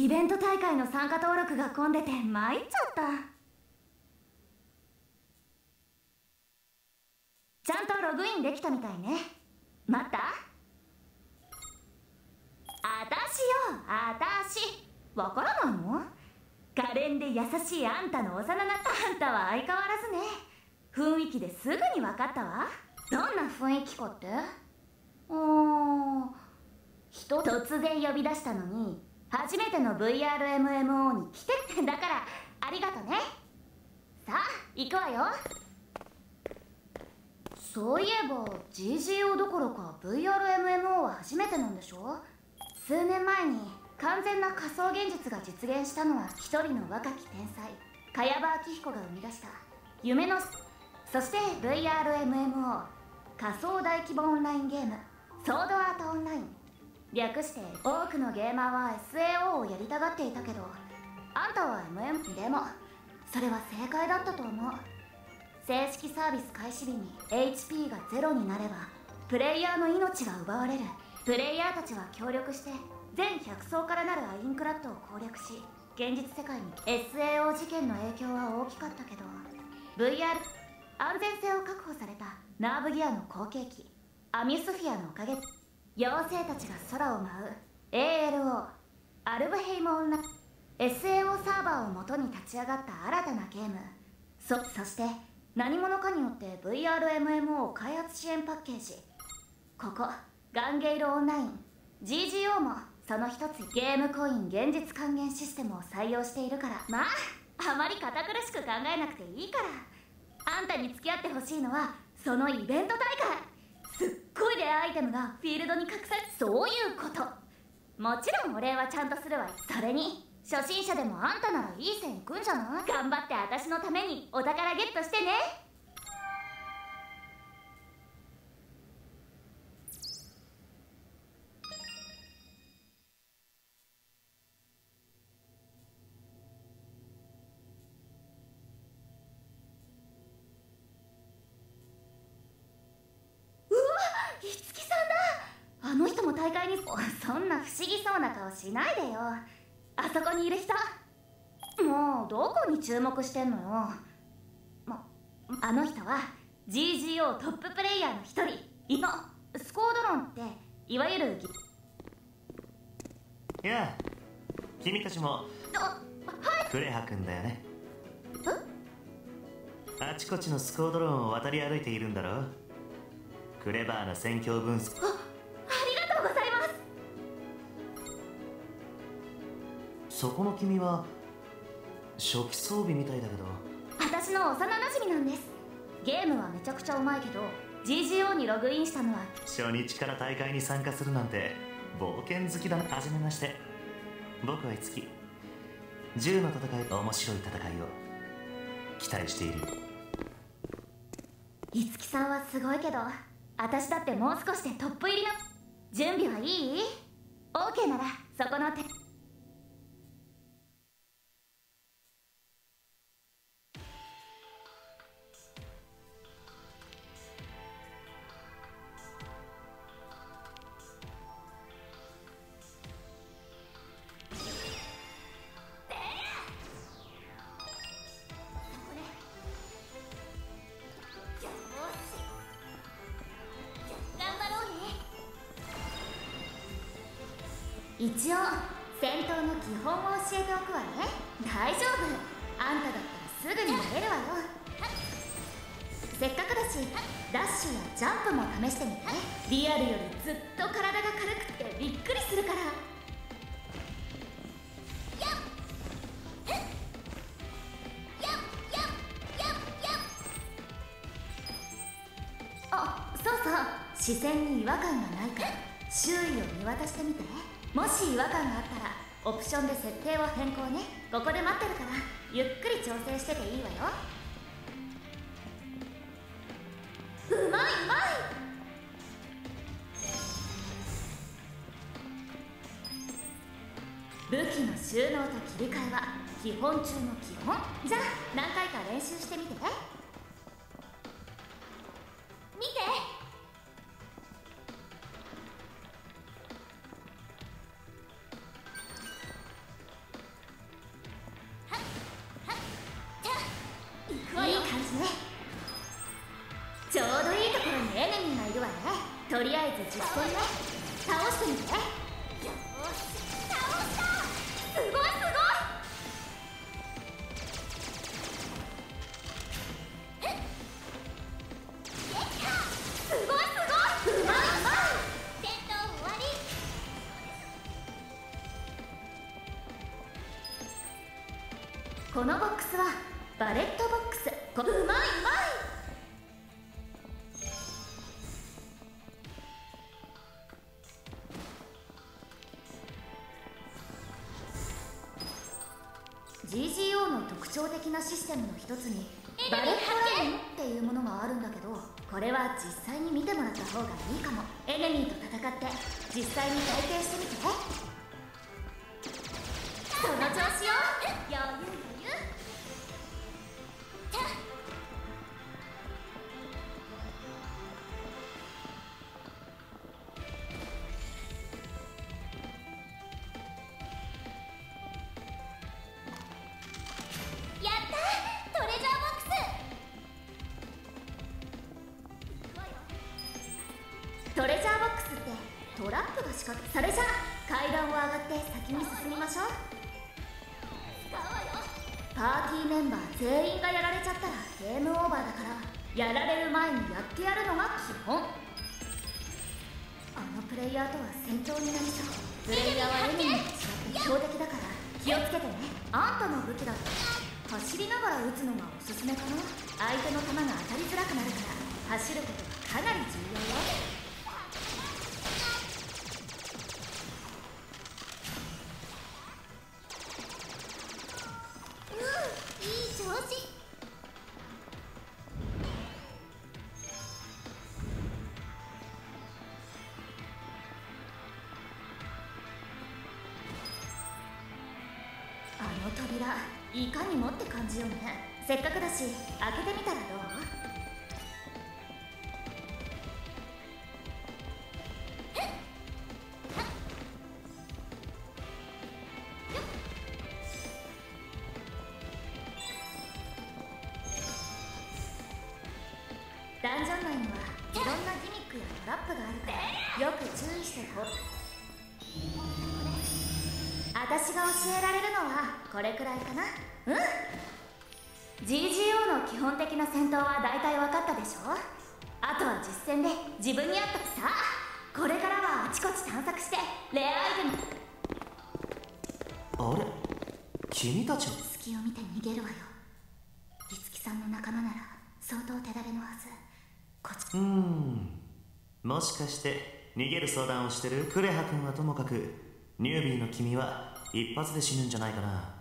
イベント大会の参加登録が混んでて参っちゃった。ちゃんとログインできたみたいね。待った。あたしよあたし。わからないの？可憐で優しいあんたの幼なったあんたは相変わらずね。雰囲気ですぐに分かったわ。どんな雰囲気かって？うー。ん人突然呼び出したのに初めての VRMMO に来てってんだからありがとね。さあ行くわよ。そういえば GGO どころか VRMMO は初めてなんでしょ？数年前に完全な仮想現実が実現したのは一人の若き天才茅場明彦が生み出した夢のそして VRMMO 仮想大規模オンラインゲームソードアートオンライン。略して多くのゲーマーは SAO をやりたがっていたけどあんたは MM でもそれは正解だったと思う。正式サービス開始日に HP がゼロになればプレイヤーの命が奪われる。プレイヤーたちは協力して全100層からなるアインクラッドを攻略し現実世界に SAO 事件の影響は大きかったけど VR 安全性を確保されたナーブギアの後継機アミュスフィアのおかげ。妖精たちが空を舞う。ALO アルブヘイムオンライン。SAO サーバーを元に立ち上がった新たなゲーム。そそして何者かによって VRMMO 開発支援パッケージ。ここガンゲイルオンライン。GGO もその一つゲームコイン現実還元システムを採用しているから。まああまり堅苦しく考えなくていいから。あんたに付き合ってほしいのはそのイベント大会。すっごいレアアイテムがフィールドに隠されそういうこと。もちろんお礼はちゃんとするわそれに初心者でもあんたならいい線いくんじゃない？頑張って私のためにお宝ゲットしてね。大会にそんな不思議そうな顔しないでよ。あそこにいる人。もうどこに注目してんのよ。まあの人は GGO トッププレイヤーの一人。いのスコードロンっていわゆるいや君たちもあはい。クレハ君だよね。あちこちのスコードローンを渡り歩いているんだろクレバーな戦況分析そこの君は初期装備みたいだけど。私の幼馴染なんです。ゲームはめちゃくちゃうまいけど GGO にログインしたのは。初日から大会に参加するなんて冒険好きだなはじめまして。僕は五木。銃の戦い面白い戦いを。期待している。五木さんはすごいけど私だってもう少しでトップ入りの準備はいい ?OK ならそこの手一応戦闘の基本を教えておくわね。大丈夫。あんただったらすぐにやれるわよ。せっかくだしダッシュやジャンプも試してみて。リアルよりずっと体が軽くてびっくりするから。あそうそう。視線に違和感がないから周囲を見渡してみて。もし違和感があったらオプションで設定を変更ね。ここで待ってるからゆっくり調整してていいわよ。うまいうまい！武器の収納と切り替えは基本中の基本。じゃあ何回か練習してみて見とりあえず実践ね。倒してみてよし倒したすごいすごいすごいすごいうまいうまい戦闘終わりこのボックスはバレットボックスうまいうまい「なシステムの一つにバレットラインっていうものがあるんだけどこれは実際に見てもらった方がいいかも。エネミーと戦って実際に体験してみてその調子よ。余裕。トレジャーボックスってトラップが仕掛けそれじゃあ階段を上がって先に進みましょう。パーティーメンバー全員がやられちゃったらゲームオーバーだからやられる前にやってやるのが基本。あのプレイヤーとは戦闘になりそう。プレイヤーはエネミーと違って標的だから気をつけてね。あんたの武器だと走りながら撃つのがおすすめかな。相手の弾が当たりづらくなるから走ることがかなり重要よ。いかにもって感じよね。せっかくだし開けてみたらどう？ダンジョン内にはいろんなギミックやトラップがあるからよく注意してこ私が教えられるのはこれくらいかな。うん。GGO の基本的な戦闘は大体分かったでしょ？あとは実戦で自分に合ったさ。あこれからはあちこち探索してレアアイテム。あれ？君たちは？隙を見て逃げるわよ。五木さんの仲間なら相当手だれのはず。こっち。うーん。もしかして逃げる相談をしてるクレハ君はともかくニュービーの君は一発で死ぬんじゃないかな。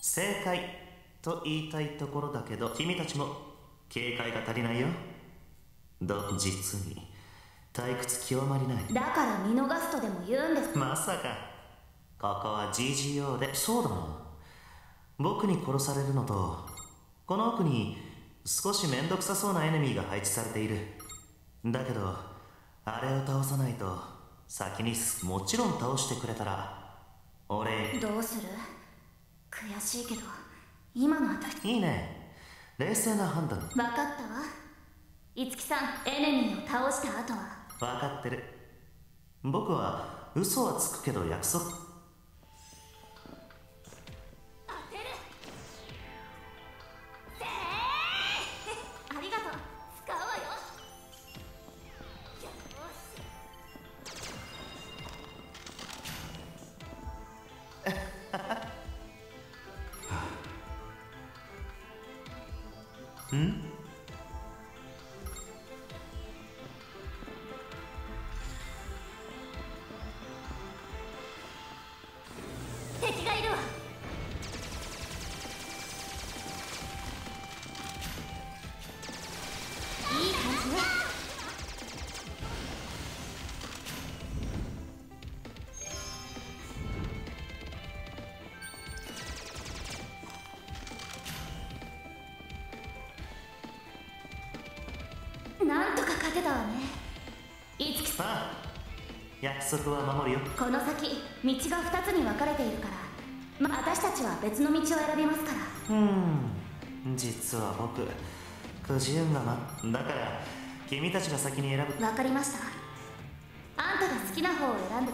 正解。と言いたいところだけど君たちも警戒が足りないよ。ど実に。退屈極まりない。だから見逃すとでも言うんですまさか。ここは GGO でそうだな僕に殺されるのとこの奥に少しめんどくさそうなエネミーが配置されている。だけどあれを倒さないと先にもちろん倒してくれたら俺。どうする？悔しいけど今の私。いいね。冷静な判断分かったわ。五木さんエネミーを倒した後は。分かってる。僕は嘘はつくけど約束敵がいるわ。いい感じね。なんとか勝てたわね。いつきさん。約束は守るよ。この先道が2つに分かれているから。ま私たちは別の道を選びますから。うーん。実は僕くじ運がなだから君たちが先に選ぶ。わかりました。あんたが好きな方を選んで